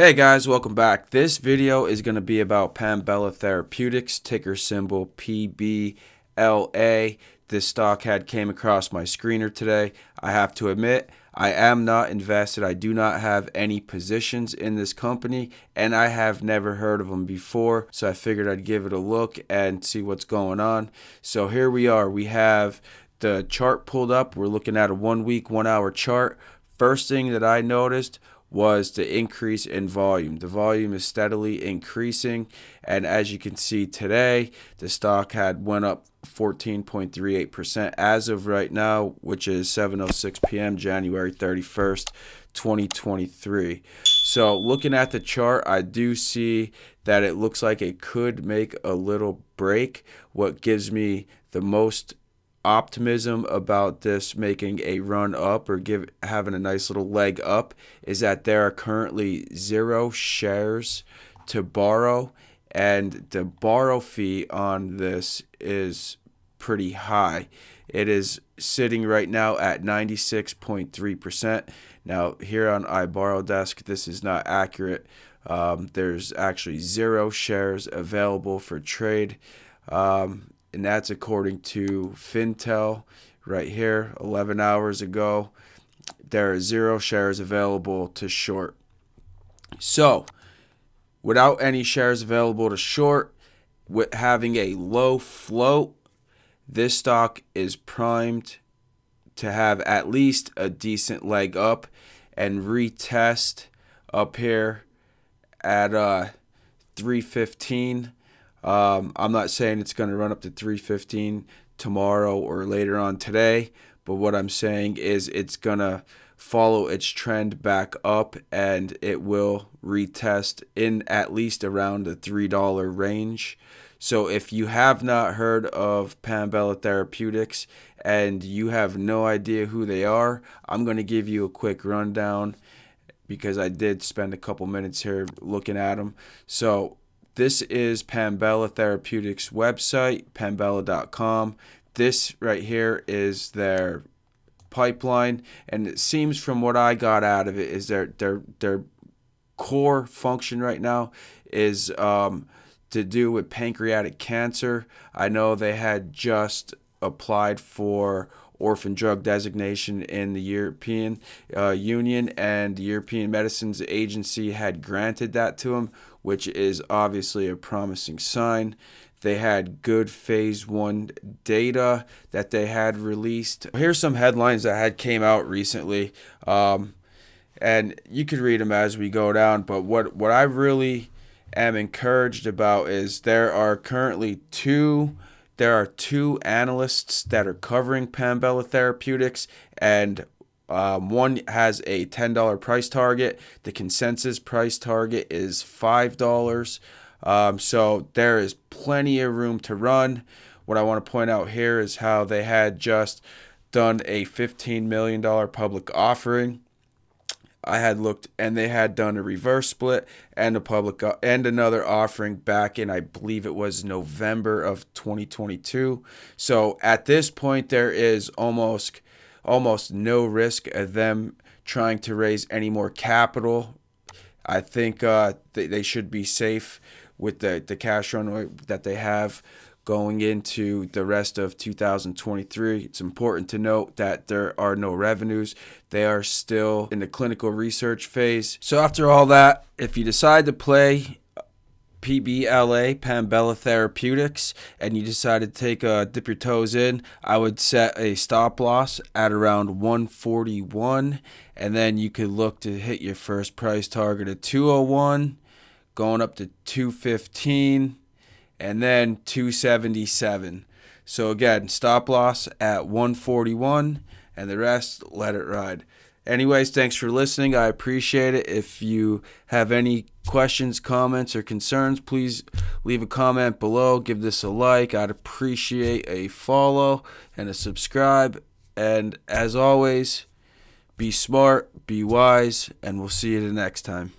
Hey guys, welcome back. This video is going to be about Panbela Therapeutics, ticker symbol PBLA. This stock had came across my screener today. I have to admit, I am not invested. I do not have any positions in this company and I have never heard of them before. So I figured I'd give it a look and see what's going on. So here we are. We have the chart pulled up. We're looking at a one week, one hour chart. First thing that I noticed was the increase in volume. The volume is steadily increasing and as you can see today the stock had went up 14.38% as of right now which is 7:06 p.m. January 31st 2023. So looking at the chart I do see that it looks like it could make a little break what gives me the most optimism about this making a run up or give having a nice little leg up is that there are currently zero shares to borrow and the borrow fee on this is pretty high. It is sitting right now at 96.3%. Now here on iBorrowDesk this is not accurate. Um, there's actually zero shares available for trade. Um, and that's according to Fintel right here 11 hours ago. There are zero shares available to short. So, without any shares available to short, with having a low float, this stock is primed to have at least a decent leg up and retest up here at uh, 315 um, I'm not saying it's going to run up to 315 tomorrow or later on today, but what I'm saying is it's going to follow its trend back up and it will retest in at least around the $3 range. So if you have not heard of Panbela Therapeutics and you have no idea who they are, I'm going to give you a quick rundown because I did spend a couple minutes here looking at them. So this is Panbela Therapeutics website, panbela.com. This right here is their pipeline, and it seems from what I got out of it is their their their core function right now is um, to do with pancreatic cancer. I know they had just applied for orphan drug designation in the European uh, Union, and the European Medicines Agency had granted that to them, which is obviously a promising sign. They had good phase one data that they had released. Here's some headlines that had came out recently, um, and you could read them as we go down. But what what I really am encouraged about is there are currently two there are two analysts that are covering Panbela Therapeutics, and um, one has a $10 price target. The consensus price target is $5. Um, so there is plenty of room to run. What I want to point out here is how they had just done a $15 million public offering. I had looked and they had done a reverse split and a public uh, and another offering back in I believe it was November of 2022. So at this point there is almost almost no risk of them trying to raise any more capital. I think uh, they, they should be safe with the, the cash runway that they have going into the rest of 2023. It's important to note that there are no revenues. They are still in the clinical research phase. So after all that, if you decide to play PBLA, Panbela Therapeutics, and you decide to take a dip your toes in, I would set a stop loss at around 141, and then you could look to hit your first price target at 201, going up to 215 and then 277. So again, stop loss at 141 and the rest let it ride. Anyways, thanks for listening. I appreciate it. If you have any questions, comments, or concerns, please leave a comment below. Give this a like. I'd appreciate a follow and a subscribe. And as always, be smart, be wise, and we'll see you the next time.